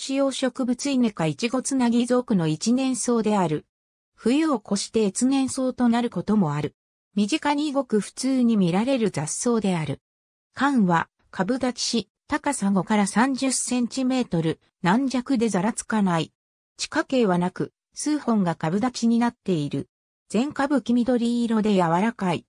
主要植物イネ科イチゴつなぎ属の一年草である。冬を越して越年草となることもある。身近にごく普通に見られる雑草である。缶は、株立ちし、高さ5から30センチメートル、軟弱でざらつかない。地下茎はなく、数本が株立ちになっている。全株黄緑色で柔らかい。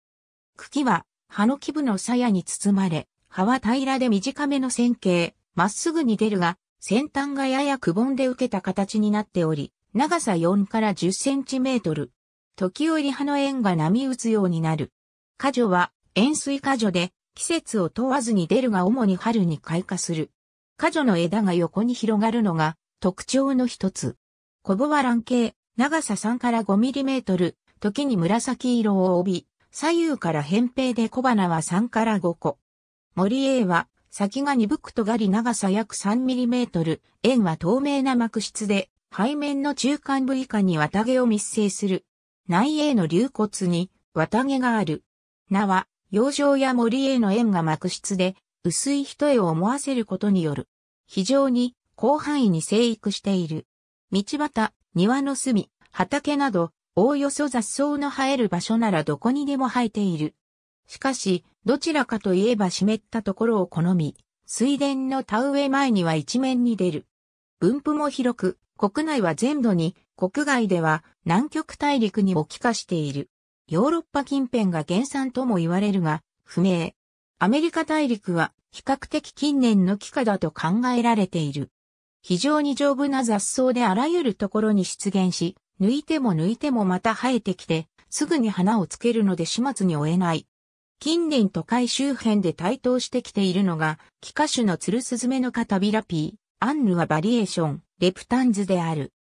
茎は、葉の基部の鞘に包まれ、葉は平らで短めの線形、まっすぐに出るが、先端がややくぼんで受けた形になっており、長さ4から10センチメートル。時折葉の円が波打つようになる。果樹は円錐果樹で季節を問わずに出るが主に春に開花する。果樹の枝が横に広がるのが特徴の一つ。コボは卵形、長さ3から5ミリメートル、時に紫色を帯び、左右から扁平で小花は3から5個。森 A は先が鈍く尖り長さ約3ミリメートル、円は透明な膜質で背面の中間部以下に綿毛を密生する。内栄の流骨に綿毛がある。名は、養生や森への円が膜質で、薄い一重を思わせることによる。非常に広範囲に生育している。道端、庭の隅、畑など、おおよそ雑草の生える場所ならどこにでも生えている。しかし、どちらかといえば湿ったところを好み、水田の田植え前には一面に出る。分布も広く、国内は全土に、国外では南極大陸にも帰化している。ヨーロッパ近辺が原産とも言われるが、不明。アメリカ大陸は比較的近年の帰化だと考えられている。非常に丈夫な雑草であらゆるところに出現し、抜いても抜いてもまた生えてきて、すぐに花をつけるので始末に終えない。近年都会周辺で台頭してきているのが、気化種のツルスズメのカタビラピー、アンヌはバリエーション、レプタンズである。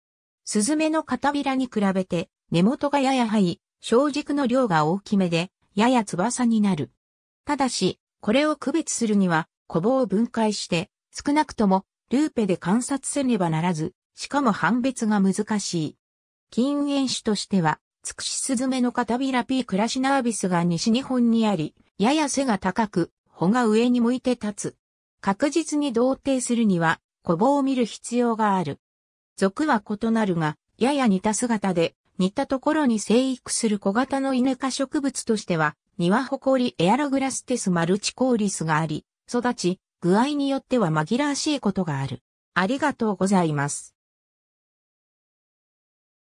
スズメの片びらに比べて根元がやや灰、小軸の量が大きめで、やや翼になる。ただし、これを区別するには、小棒を分解して、少なくともルーペで観察せねばならず、しかも判別が難しい。近縁種としては、ツクシスズメのカタビラピークラシナービスが西日本にあり、やや背が高く、穂が上に向いて立つ。確実に同定するには、小棒を見る必要がある。属は異なるが、やや似た姿で、似たところに生育する小型のイネ科植物としては、庭ホコリエアログラステスマルチコーリスがあり、育ち、具合によっては紛らわしいことがある。ありがとうございます。